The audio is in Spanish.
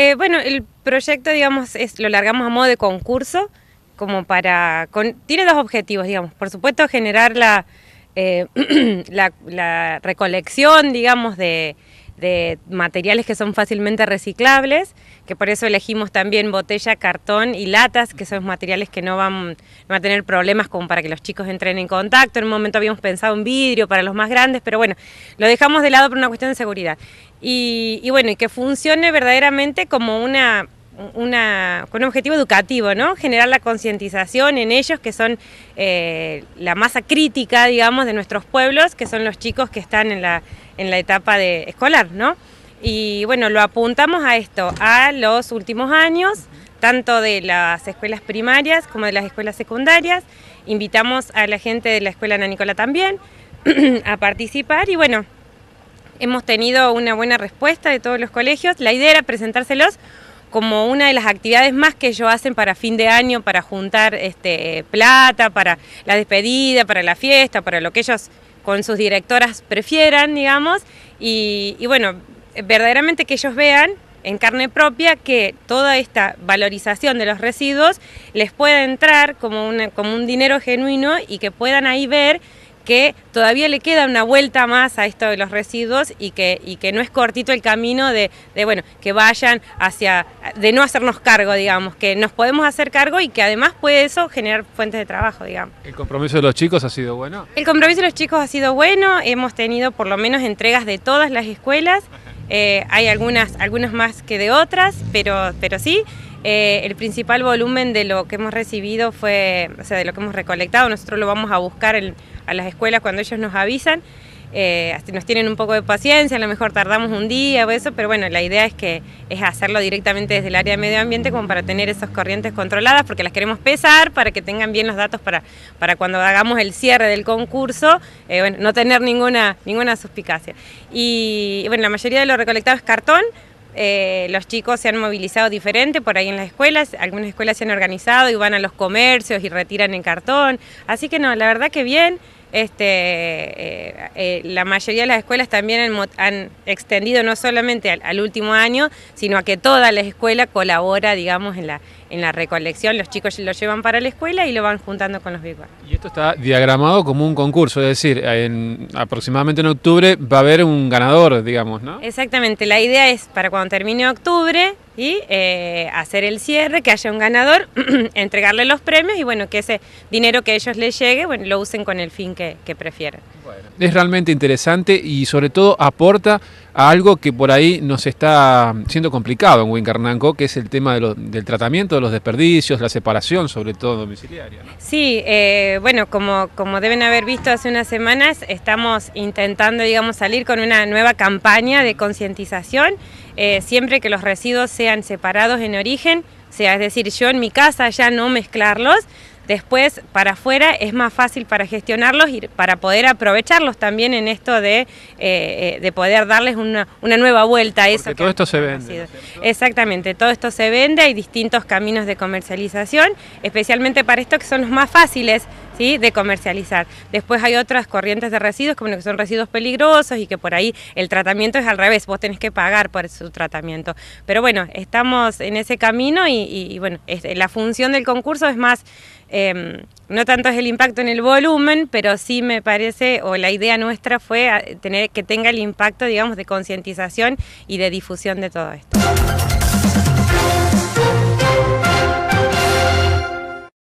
Eh, bueno, el proyecto, digamos, es, lo largamos a modo de concurso, como para... tiene dos objetivos, digamos. Por supuesto, generar la, eh, la recolección, digamos, de, de materiales que son fácilmente reciclables, que por eso elegimos también botella, cartón y latas, que son materiales que no van, a tener problemas como para que los chicos entren en contacto. En un momento habíamos pensado en vidrio para los más grandes, pero bueno, lo dejamos de lado por una cuestión de seguridad. Y, bueno, y que funcione verdaderamente como una, una, con un objetivo educativo, ¿no? Generar la concientización en ellos, que son eh, la masa crítica, digamos, de nuestros pueblos, que son los chicos que están en la en la etapa de escolar, ¿no? Y bueno, lo apuntamos a esto, a los últimos años, tanto de las escuelas primarias como de las escuelas secundarias. Invitamos a la gente de la escuela Ana Nicola también a participar y bueno, hemos tenido una buena respuesta de todos los colegios. La idea era presentárselos como una de las actividades más que ellos hacen para fin de año, para juntar este, plata, para la despedida, para la fiesta, para lo que ellos con sus directoras prefieran, digamos, y, bueno, verdaderamente que ellos vean en carne propia que toda esta valorización de los residuos les pueda entrar como, como un dinero genuino y que puedan ahí ver que todavía le queda una vuelta más a esto de los residuos y que, y que no es cortito el camino de, bueno, que vayan hacia, de no hacernos cargo, digamos, que nos podemos hacer cargo y que además puede eso generar fuentes de trabajo, digamos. ¿El compromiso de los chicos ha sido bueno? El compromiso de los chicos ha sido bueno, hemos tenido por lo menos entregas de todas las escuelas, eh, hay algunas, algunas más que de otras, pero, pero sí. Eh, el principal volumen de lo que hemos recibido fue, o sea, de lo que hemos recolectado, nosotros lo vamos a buscar a las escuelas cuando ellos nos avisan. Eh, nos tienen un poco de paciencia, a lo mejor tardamos un día o eso, pero bueno, la idea es que es hacerlo directamente desde el área de medio ambiente como para tener esas corrientes controladas, porque las queremos pesar para que tengan bien los datos para, para cuando hagamos el cierre del concurso, eh, bueno, no tener ninguna, ninguna suspicacia. Y bueno, la mayoría de lo recolectado es cartón, eh, los chicos se han movilizado diferente por ahí en las escuelas, algunas escuelas se han organizado y van a los comercios y retiran en cartón, así que no, la verdad que bien, este, eh, eh, la mayoría de las escuelas también han, extendido no solamente al, último año, sino a que toda la escuela colabora, digamos, en la, en la recolección. Los chicos lo llevan para la escuela y lo van juntando con los vehículos. Y esto está diagramado como un concurso, es decir, en, aproximadamente en octubre va a haber un ganador, digamos, ¿no? Exactamente, la idea es para cuando termine octubre y eh, hacer el cierre, que haya un ganador, entregarle los premios y bueno, que ese dinero que ellos les llegue, bueno, lo usen con el fin que, que prefieran. Es realmente interesante y sobre todo aporta a algo que por ahí nos está siendo complicado en Wincarnanco, que es el tema del tratamiento de los desperdicios, la separación, sobre todo domiciliaria. Sí, eh, bueno, como, como deben haber visto hace unas semanas, estamos intentando, digamos, salir con una nueva campaña de concientización, eh, siempre que los residuos sean separados en origen, sea, es decir, yo en mi casa ya no mezclarlos, Después, para afuera es más fácil para gestionarlos y para poder aprovecharlos también en esto de, eh, de poder darles una, nueva vuelta a eso. todo esto se vende. Exactamente, todo esto se vende, hay distintos caminos de comercialización, especialmente para esto que son los más fáciles de comercializar. Después hay otras corrientes de residuos, como que son residuos peligrosos y que por ahí el tratamiento es al revés, vos tenés que pagar por su tratamiento. Pero bueno, estamos en ese camino y, bueno, la función del concurso es más... Em, no tanto es el impacto en el volumen, pero sí me parece, o la idea nuestra fue tener que tenga el impacto, digamos, de concientización y de difusión de todo esto.